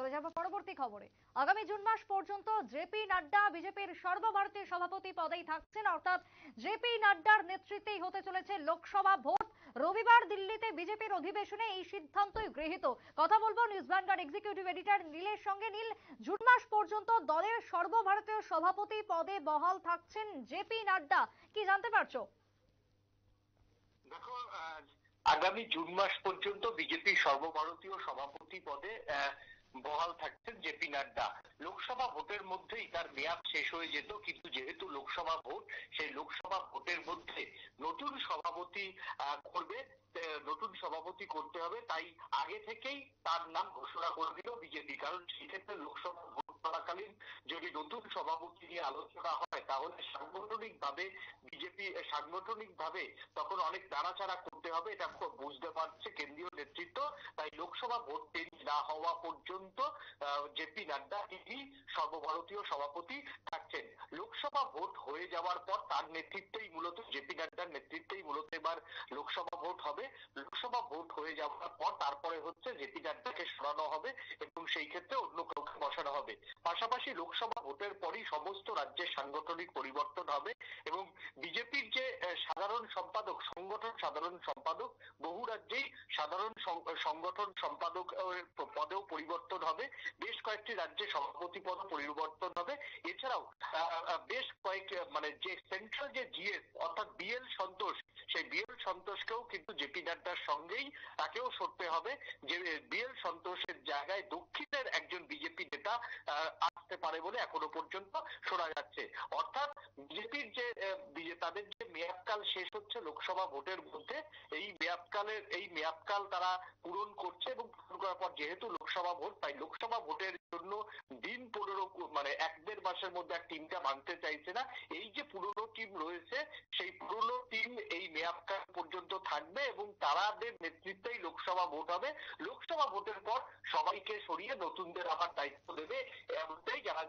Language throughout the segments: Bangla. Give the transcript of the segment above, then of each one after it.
চলে যাব পরবর্তী খবরে। আগামী জুন মাস পর্যন্ত জেপি নাড্ডা বিজেপির সর্বভারতীয় সভাপতি পদেই থাকছেন, অর্থাৎ জেপি নাড্ডার নেতৃত্বেই হতে চলেছে লোকসভা ভোট। রবিবার দিল্লিতে বিজেপির অধিবেশনে এই সিদ্ধান্তই গৃহীত। কথা বলব নিউজ ভ্যানগার্ড এক্সিকিউটিভ এডিটর নীলের সঙ্গে। নীল, জুন মাস পর্যন্ত দলের সর্বভারতীয় সভাপতি পদে বহাল থাকছেন জেপি নাড্ডা। কি জানতে পারছ? আগামী জুন মাস পর্যন্ত বিজেপির সর্বভারতীয় সভাপতি পদে বহাল থাকছেন জেপি নাড্ডা। লোকসভা ভোটের মধ্যেই তার মেয়াদ শেষ হয়ে যেত, কিন্তু যেহেতু লোকসভা ভোট, সেই লোকসভা ভোটের মধ্যে নতুন সভাপতি করবে নতুন সভাপতি করতে হবে, তাই আগে থেকেই তার নাম ঘোষণা করে দিল বিজেপি। কারণ সেক্ষেত্রে লোকসভা ভোট চলাকালীন যদি নতুন সভাপতি নিয়ে আলোচনা হয়, তাহলে সাংগঠনিক ভাবে বিজেপি সাংগঠনিক ভাবে তখন অনেক নাড়াচাড়া করতে হবে, এটা বুঝতে পারছে কেন্দ্রীয় নেতৃত্ব। লোকসভা ভোট চেঞ্জ না হওয়া পর্যন্ত জেপি নাড্ডা তিনি সর্বভারতীয় সভাপতি থাকছেন লোকসভা ভোট হয়ে যাওয়ার পর তার নেতৃত্বেই মূলত জেপি নাড্ডার নেতৃত্বেই মূলত এবার লোকসভা ভোট হবে। লোকসভা ভোট হয়ে যাওয়ার পর তারপরে হচ্ছে জেপি নাড্ডাকে সরানো হবে এবং সেই ক্ষেত্রে অন্য কাউকে বসানো হবে। পাশাপাশি লোকসভা ভোটের পরই সমস্ত রাজ্যের সাংগঠনিক পরিবর্তন হবে এবং বিজেপির যে সাধারণ সম্পাদক, সংগঠন সাধারণ সম্পাদক, বহু রাজ্যেই সাধারণ সংগঠন সম্পাদক পদেও পরিবর্তন হবে। বেশ কয়েকটি রাজ্যে সভাপতি পদ পরিবর্তন হবে। এছাড়াও বেশ কয়েক মানে যে সেন্ট্রাল যে জিএস অর্থাৎ বিএল সন্তোষ, সেই বিএল সন্তোষকেও কিন্তু জেপি নাড্ডার সঙ্গেই তাকেও সরতে হবে। যে বিএল সন্তোষের জায়গায় দক্ষিণের একজন বিজেপি নেতা আসতে পারে বলে এখনও পর্যন্ত শোনা যাচ্ছে। অর্থাৎ বিজেপির যে তাদের যে মেয়াদকাল শেষ হচ্ছে লোকসভা ভোটের মধ্যে, এই মেয়াদকালের, এই মেয়াদকাল তারা পূরণ করছে এবং পূরণ করার পর যেহেতু লোকসভা ভোট, তাই লোকসভা ভোটের জন্য দিন পনেরো মানে এক দেড় মাসের মধ্যে এক টিমটা ভাঙতে চাইছে না। এই যে পুরনো টিম রয়েছে, সেই পুরনো টিম এই মেয়াদকাল পর্যন্ত থাকবে এবং তারাদের নেতৃত্বেই লোকসভা ভোট হবে। লোকসভা ভোটের পর সবাইকে সরিয়ে নতুনদের আবার দায়িত্ব দেবে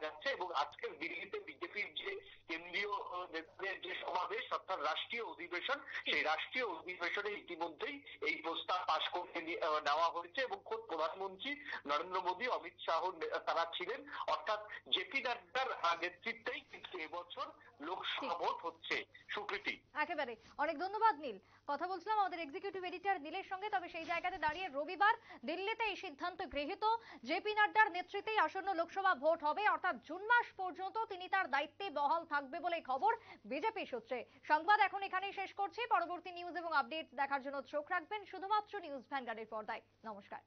যাচ্ছে এবং আজকে দিল্লিতে বিজেপির যে কেন্দ্রীয় নেতাদের যে সমাবেশ অর্থাৎ রাষ্ট্রীয় অধিবেশন সেই রাষ্ট্রীয় অধিবেশনে ইতিমধ্যেই এই প্রস্তাব পাশ করতে নেওয়া হয়েছে এবং খোদ প্রধানমন্ত্রী নরেন্দ্র মোদী অমিত শাহ তারা ছিলেন। অর্থাৎ জেপি নাড্ডার নেতৃত্বেই কিন্তু এবছর লোকসভা ভোট হচ্ছে। সুকৃতি একেবারে। অনেক ধন্যবাদ নীল। কথা বলছিলাম আমাদের এক্সিকিউটিভ এডিটর নীলের সঙ্গে তবে সেই জায়গাতে দাঁড়িয়ে রবিবার দিল্লিতে এই সিদ্ধান্ত গৃহীত। জেপি নাড্ডার নেতৃত্বেই আসন্ন লোকসভা ভোট হবে অর্থাৎ জুন মাস পর্যন্ত তিনি তার দায়িত্বে বহাল থাকবে বলে খবর বিজেপি সূত্রে। সংবাদ এখন এখানেই শেষ করছি। পরবর্তী নিউজ এবং আপডেট দেখার জন্য চোখ রাখবেন শুধুমাত্র নিউজ ভ্যানগার্ডের পর্দায়। নমস্কার।